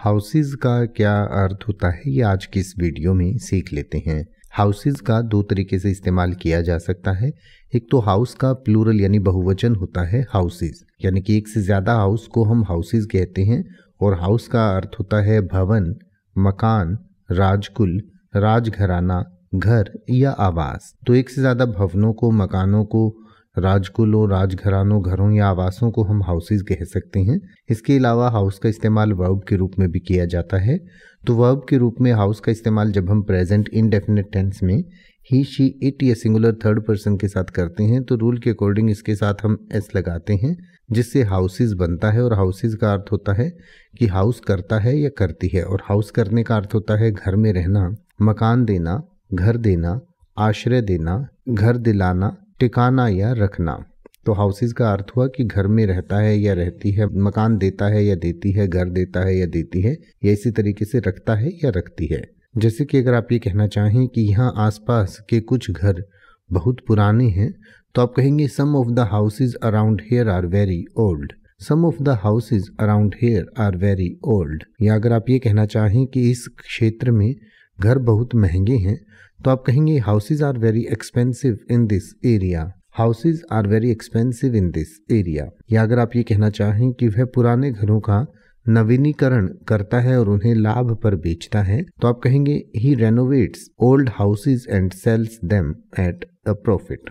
Houses का क्या अर्थ होता है, ये आज की इस वीडियो में सीख लेते हैं। हाउसेज का दो तरीके से इस्तेमाल किया जा सकता है। एक तो हाउस का प्लूरल यानी बहुवचन होता है हाउसेज यानी कि एक से ज़्यादा हाउस को हम हाउसेज कहते हैं और हाउस का अर्थ होता है भवन, मकान, राजकुल, राजघराना, घर या आवास। तो एक से ज़्यादा भवनों को, मकानों को राजकुलों, राजघरानों, घरों या आवासों को हम हाउसेज कह सकते हैं। इसके अलावा हाउस का इस्तेमाल वर्ब के रूप में भी किया जाता है। तो वर्ब के रूप में हाउस का इस्तेमाल जब हम प्रेजेंट इनडेफिनेट टेंस में ही शी इट या सिंगुलर थर्ड पर्सन के साथ करते हैं तो रूल के अकॉर्डिंग इसके साथ हम एस लगाते हैं, जिससे हाउसेज बनता है और हाउसेज का अर्थ होता है कि हाउस करता है या करती है। और हाउस करने का अर्थ होता है घर में रहना, मकान देना, घर देना, आश्रय देना, घर दिलाना टिकाना या रखना। तो हाउसेज का अर्थ हुआ कि घर में रहता है या रहती है, मकान देता है या देती है, घर देता है या देती है, या इसी तरीके से रखता है या रखती है। जैसे कि अगर आप ये कहना चाहें कि यहाँ आसपास के कुछ घर बहुत पुराने हैं तो आप कहेंगे some of the houses around here are very old some of the houses around here are very old या अगर आप ये कहना चाहें कि इस क्षेत्र में घर बहुत महँगे हैं तो आप कहेंगे houses are very expensive in this area houses are very expensive in this area या अगर आप ये कहना चाहें कि वह पुराने घरों का नवीनीकरण करता है और उन्हें लाभ पर बेचता है तो आप कहेंगे he renovates old houses and sells them at a profit